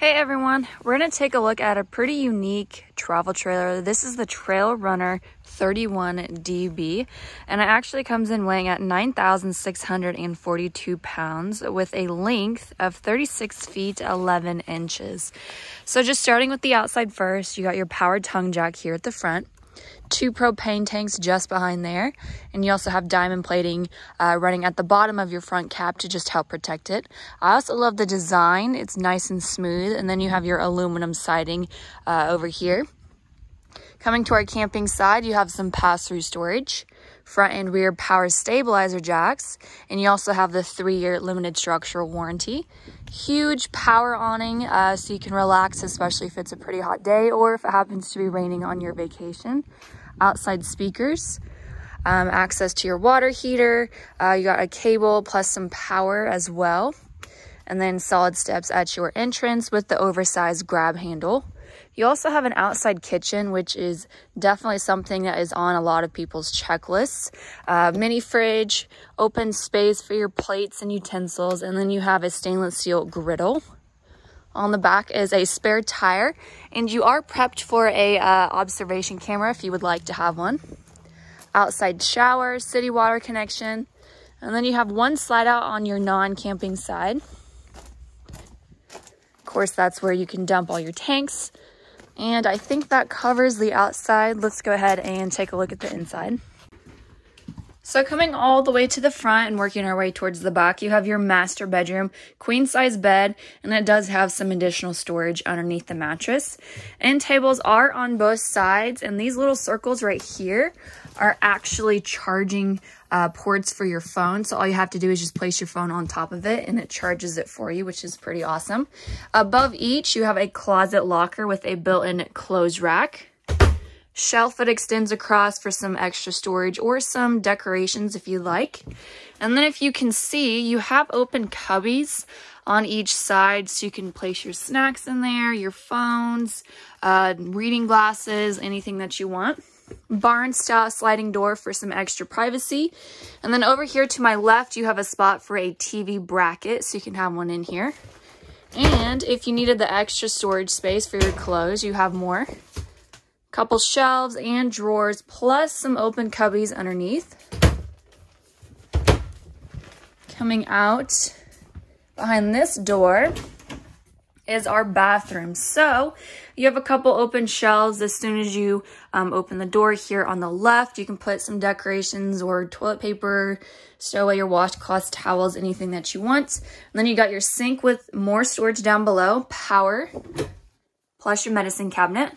Hey everyone, we're going to take a look at a pretty unique travel trailer. This is the Trail Runner 31DB and it actually comes in weighing at 9,642 pounds with a length of 36 feet 11 inches. So just starting with the outside first, you got your powered tongue jack here at the front two propane tanks just behind there. And you also have diamond plating uh, running at the bottom of your front cap to just help protect it. I also love the design. It's nice and smooth. And then you have your aluminum siding uh, over here. Coming to our camping side, you have some pass-through storage, front and rear power stabilizer jacks, and you also have the three-year limited structural warranty. Huge power awning uh, so you can relax, especially if it's a pretty hot day or if it happens to be raining on your vacation. Outside speakers, um, access to your water heater, uh, you got a cable plus some power as well, and then solid steps at your entrance with the oversized grab handle. You also have an outside kitchen, which is definitely something that is on a lot of people's checklists. Uh, mini fridge, open space for your plates and utensils, and then you have a stainless steel griddle. On the back is a spare tire, and you are prepped for a uh, observation camera if you would like to have one. Outside shower, city water connection, and then you have one slide out on your non-camping side. Of course, that's where you can dump all your tanks, and I think that covers the outside. Let's go ahead and take a look at the inside. So coming all the way to the front and working our way towards the back, you have your master bedroom, queen size bed, and it does have some additional storage underneath the mattress. End tables are on both sides, and these little circles right here are actually charging uh, ports for your phone. So all you have to do is just place your phone on top of it and it charges it for you, which is pretty awesome. Above each, you have a closet locker with a built-in clothes rack. Shelf that extends across for some extra storage or some decorations if you like. And then if you can see, you have open cubbies on each side so you can place your snacks in there, your phones, uh, reading glasses, anything that you want barn style sliding door for some extra privacy. And then over here to my left, you have a spot for a TV bracket, so you can have one in here. And if you needed the extra storage space for your clothes, you have more. Couple shelves and drawers, plus some open cubbies underneath. Coming out behind this door, is our bathroom. So you have a couple open shelves as soon as you um, open the door here on the left. You can put some decorations or toilet paper, stow away your washcloths, towels, anything that you want. And then you got your sink with more storage down below, power, plus your medicine cabinet.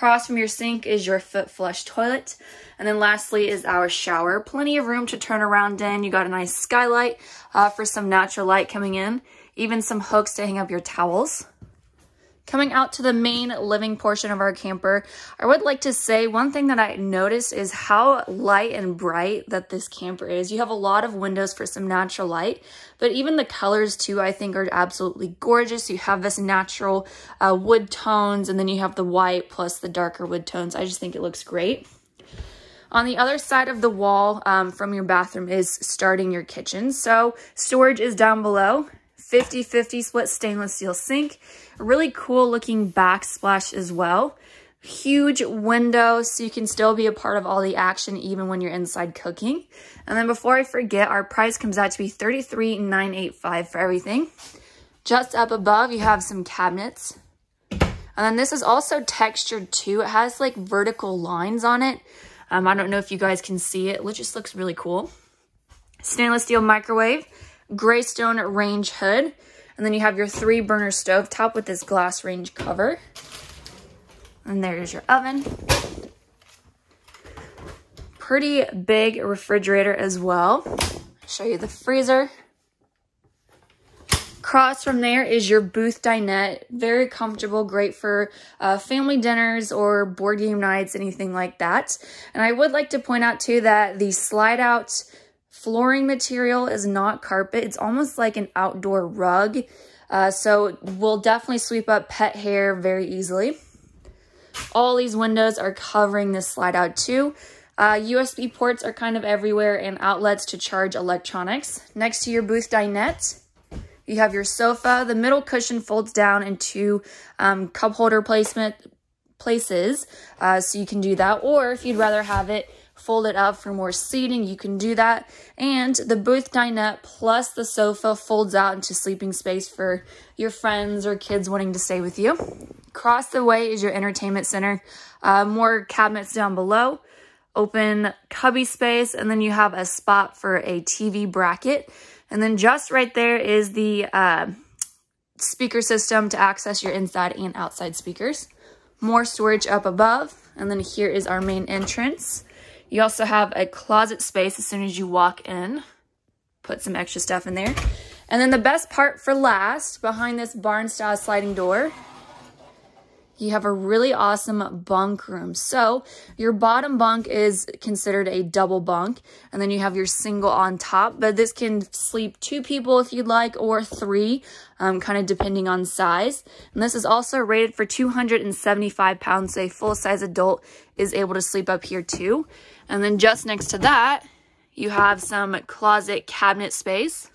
Across from your sink is your foot flush toilet. And then lastly is our shower. Plenty of room to turn around in. You got a nice skylight uh, for some natural light coming in even some hooks to hang up your towels. Coming out to the main living portion of our camper, I would like to say one thing that I noticed is how light and bright that this camper is. You have a lot of windows for some natural light, but even the colors too, I think are absolutely gorgeous. You have this natural uh, wood tones and then you have the white plus the darker wood tones. I just think it looks great. On the other side of the wall um, from your bathroom is starting your kitchen. So storage is down below. 50-50 split stainless steel sink. A really cool looking backsplash as well. Huge window so you can still be a part of all the action even when you're inside cooking. And then before I forget, our price comes out to be 33,985 for everything. Just up above, you have some cabinets. And then this is also textured too. It has like vertical lines on it. Um, I don't know if you guys can see it. It just looks really cool. Stainless steel microwave Greystone range hood. And then you have your three burner stove top with this glass range cover. And there's your oven. Pretty big refrigerator as well. show you the freezer. Across from there is your booth dinette. Very comfortable, great for uh, family dinners or board game nights, anything like that. And I would like to point out too that the slide out Flooring material is not carpet. It's almost like an outdoor rug. Uh, so we'll definitely sweep up pet hair very easily. All these windows are covering this slide out too. Uh, USB ports are kind of everywhere and outlets to charge electronics. Next to your booth dinette, You have your sofa. The middle cushion folds down into um, cup holder placement places, uh, so you can do that. Or if you'd rather have it fold it up for more seating, you can do that. And the booth dinette plus the sofa folds out into sleeping space for your friends or kids wanting to stay with you. Across the way is your entertainment center. Uh, more cabinets down below. Open cubby space, and then you have a spot for a TV bracket. And then just right there is the uh, speaker system to access your inside and outside speakers. More storage up above. And then here is our main entrance. You also have a closet space as soon as you walk in. Put some extra stuff in there. And then the best part for last, behind this barn style sliding door, you have a really awesome bunk room. So your bottom bunk is considered a double bunk, and then you have your single on top, but this can sleep two people if you'd like, or three, um, kind of depending on size. And this is also rated for 275 pounds, so a full-size adult is able to sleep up here too. And then just next to that, you have some closet cabinet space.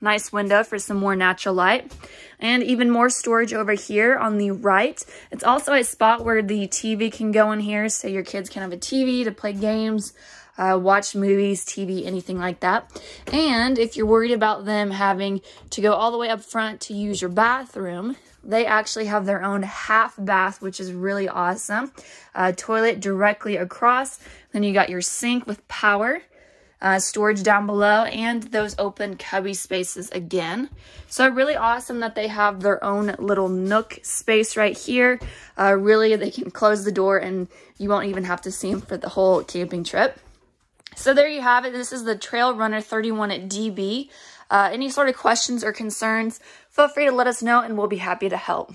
Nice window for some more natural light. And even more storage over here on the right. It's also a spot where the TV can go in here, so your kids can have a TV to play games, uh, watch movies, TV, anything like that. And if you're worried about them having to go all the way up front to use your bathroom, they actually have their own half bath, which is really awesome. Uh, toilet directly across. Then you got your sink with power. Uh, storage down below and those open cubby spaces again. So really awesome that they have their own little nook space right here. Uh, really, they can close the door and you won't even have to see them for the whole camping trip. So there you have it. This is the Trail Runner 31 at DB. Uh, any sort of questions or concerns, feel free to let us know and we'll be happy to help.